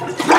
Ah!